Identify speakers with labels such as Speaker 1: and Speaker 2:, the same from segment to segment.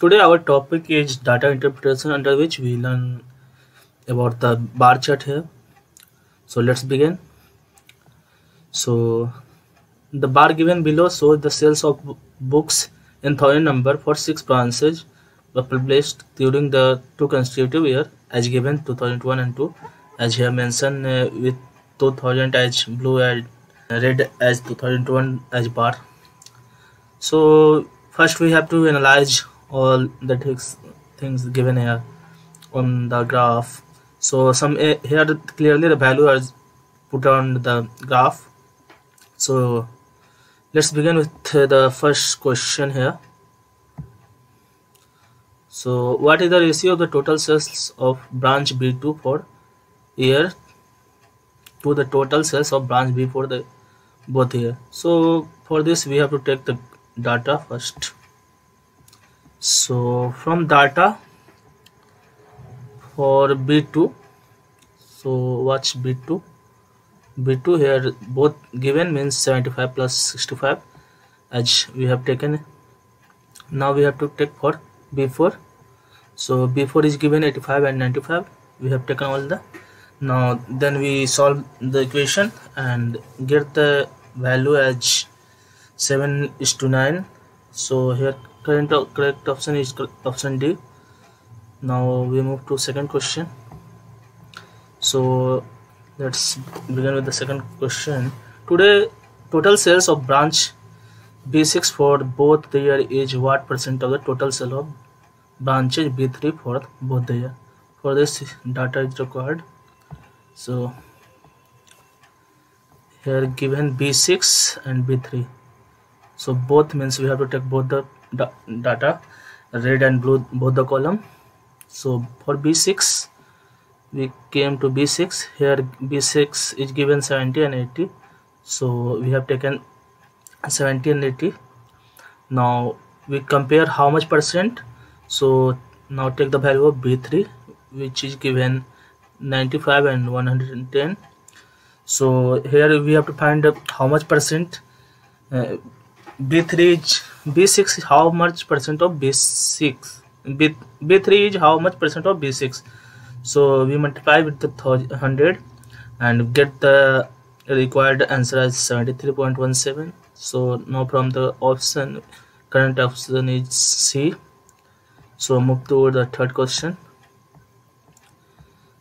Speaker 1: Today our topic is data interpretation under which we learn about the bar chart here. So let's begin. So the bar given below shows the sales of books in thousand number for six branches were published during the two consecutive year as given 2001 and 2 as here mentioned uh, with 2000 as blue and red as 2001 as bar. So first we have to analyze all the things, given here on the graph. So some uh, here clearly the value is put on the graph. So let's begin with the first question here. So what is the ratio of the total sales of branch b2 for year to the total sales of branch b for the both year so for this we have to take the data first so from data for b2 so watch b2 b2 here both given means 75 plus 65 as we have taken. Now we have to take for b4 so b4 is given 85 and 95 we have taken all the. Now then we solve the equation and get the value as 7 is to 9 so here current correct option is option D. Now we move to second question. So let's begin with the second question. Today total sales of branch b6 for both the year is what percent of the total sale of branches b3 for both the year? For this data is required. So here given b6 and b3 so both means we have to take both the data red and blue both the column. So for b6 we came to b6 here b6 is given 70 and 80 so we have taken 70 and 80 now we compare how much percent. So now take the value of b3 which is given 95 and 110 so here we have to find how much percent uh, b3 is b6 is how much percent of b6 B, b3 is how much percent of b6 so we multiply with the 100 and get the required answer as 73.17 so now from the option current option is c. So move to the third question.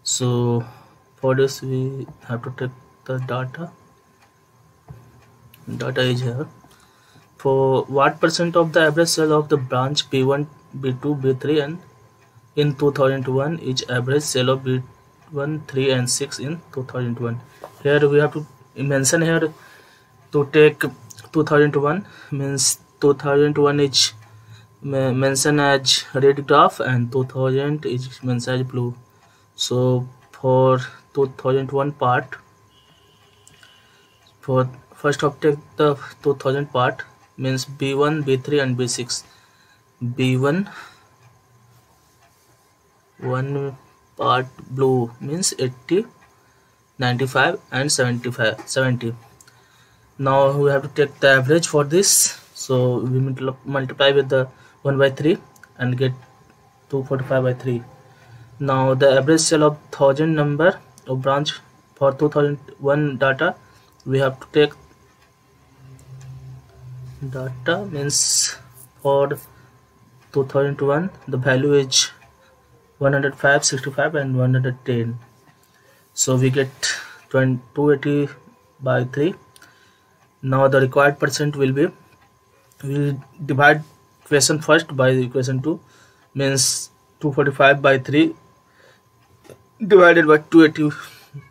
Speaker 1: So for this we have to take the data. Data is here for what percent of the average sale of the branch B1, B2, B3 and in 2001 is average sale of B1, 3 and 6 in 2001. Here we have to mention here to take 2001 means 2001 is mentioned as red graph and 2000 is mentioned as blue. So for 2001 part for first object the 2000 part means b1 b3 and b6 b1 one part blue means 80 95 and 75 70 now we have to take the average for this. So we multiply with the 1 by 3 and get 245 by 3 now the average sale of thousand number of branch for 2001 data we have to take data means for 2001 the value is 105 65 and 110 so we get 280 by 3 now the required percent will be we divide equation first by equation 2 means 245 by 3 divided by 280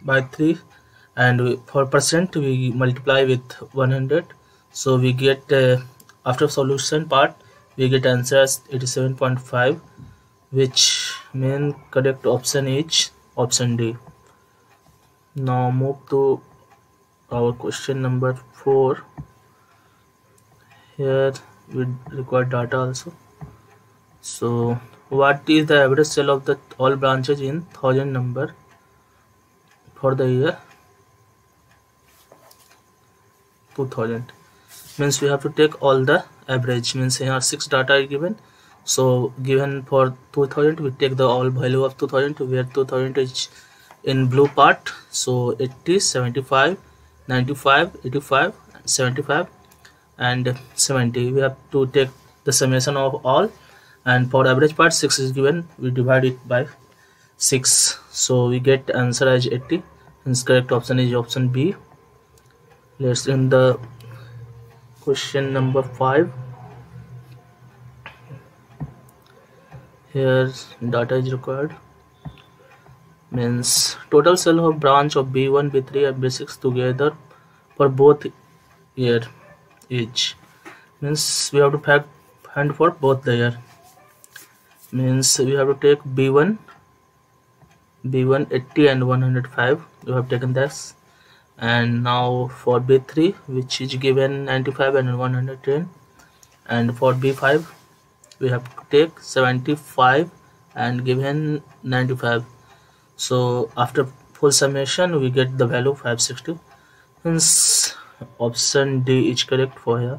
Speaker 1: by 3 and for percent we multiply with 100 so we get uh, after solution part we get answer as 87.5 which main correct option is option D. Now move to our question number 4 here we require data also. So what is the average sale of the all branches in thousand number for the year? 2000 means we have to take all the average means here six data are given. So given for 2000 we take the all value of 2000 where 2000 is in blue part. So 80 75 95 85 75 and 70 we have to take the summation of all and for average part 6 is given. We divide it by 6 so we get answer as 80 and correct option is option b. Let's in the question number 5 here data is required. Means total cell of branch of b1 b3 and b6 together for both year each. Means we have to find for both the year. Means we have to take b1 b1 80 and 105 we have taken this and now for b3 which is given 95 and 110 and for b5 we have to take 75 and given 95 so after full summation we get the value 560 hence option d is correct for here